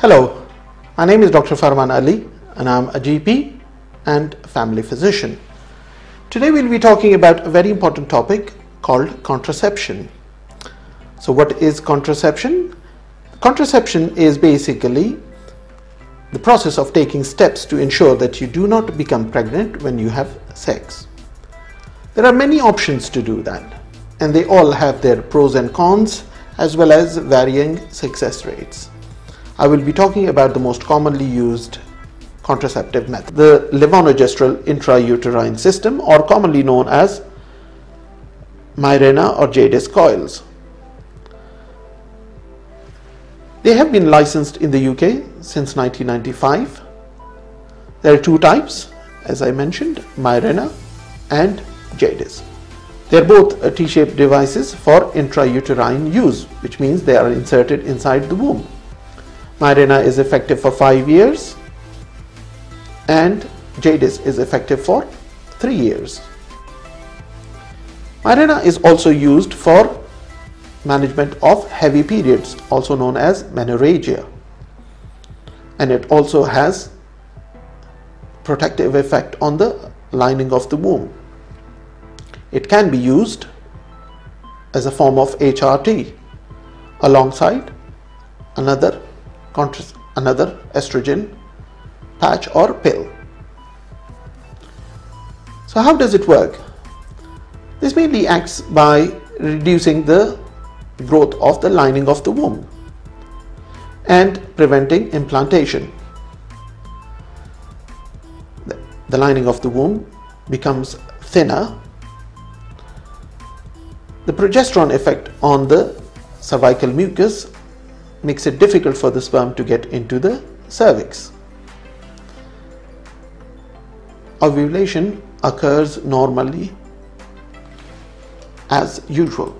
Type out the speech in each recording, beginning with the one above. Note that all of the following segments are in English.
Hello, my name is Dr. Farman Ali and I'm a GP and family physician. Today we'll be talking about a very important topic called contraception. So what is contraception? Contraception is basically the process of taking steps to ensure that you do not become pregnant when you have sex. There are many options to do that and they all have their pros and cons as well as varying success rates. I will be talking about the most commonly used contraceptive method, the levonorgestrel intrauterine system or commonly known as Mirena or Jaydess coils. They have been licensed in the UK since 1995. There are two types, as I mentioned, Mirena and Jaydess. They are both T-shaped devices for intrauterine use, which means they are inserted inside the womb. Mirena is effective for 5 years and Jaydess is effective for 3 years. Mirena is also used for management of heavy periods, also known as menorrhagia. And it also has protective effect on the lining of the womb. It can be used as a form of HRT alongside another another estrogen patch or pill. So how does it work? This mainly acts by reducing the growth of the lining of the womb and preventing implantation. The lining of the womb becomes thinner the progesterone effect on the cervical mucus makes it difficult for the sperm to get into the cervix. Ovulation occurs normally as usual.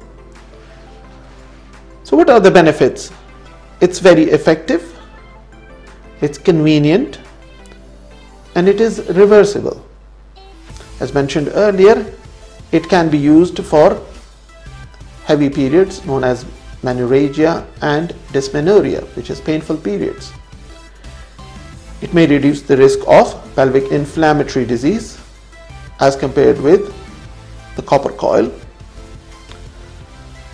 So what are the benefits? It's very effective, it's convenient and it is reversible. As mentioned earlier, it can be used for heavy periods known as menorrhagia and dysmenorrhea, which is painful periods. It may reduce the risk of pelvic inflammatory disease as compared with the copper coil.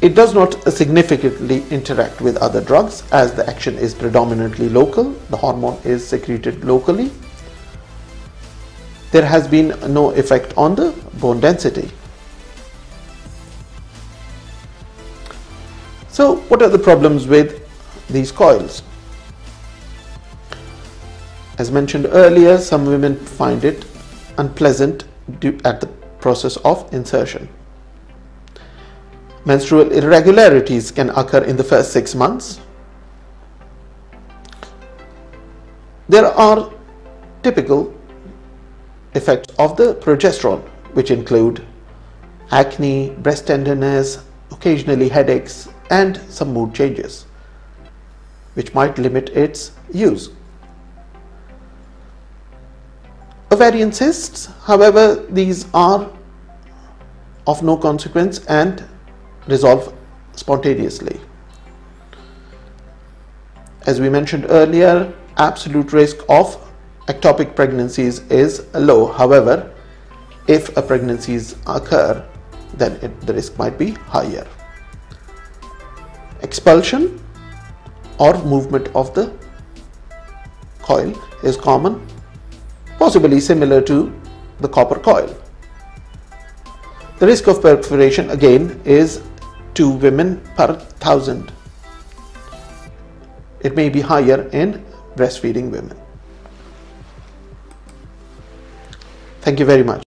It does not significantly interact with other drugs as the action is predominantly local, the hormone is secreted locally. There has been no effect on the bone density. So what are the problems with these coils? As mentioned earlier, some women find it unpleasant at the process of insertion. Menstrual irregularities can occur in the first six months. There are typical effects of the progesterone, which include acne, breast tenderness, occasionally headaches, and some mood changes, which might limit its use. Ovarian cysts, however, these are of no consequence and resolve spontaneously. As we mentioned earlier, absolute risk of ectopic pregnancies is low. However, if a pregnancies occur, then it, the risk might be higher expulsion or movement of the coil is common, possibly similar to the copper coil. The risk of perforation again is 2 women per thousand. It may be higher in breastfeeding women. Thank you very much.